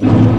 you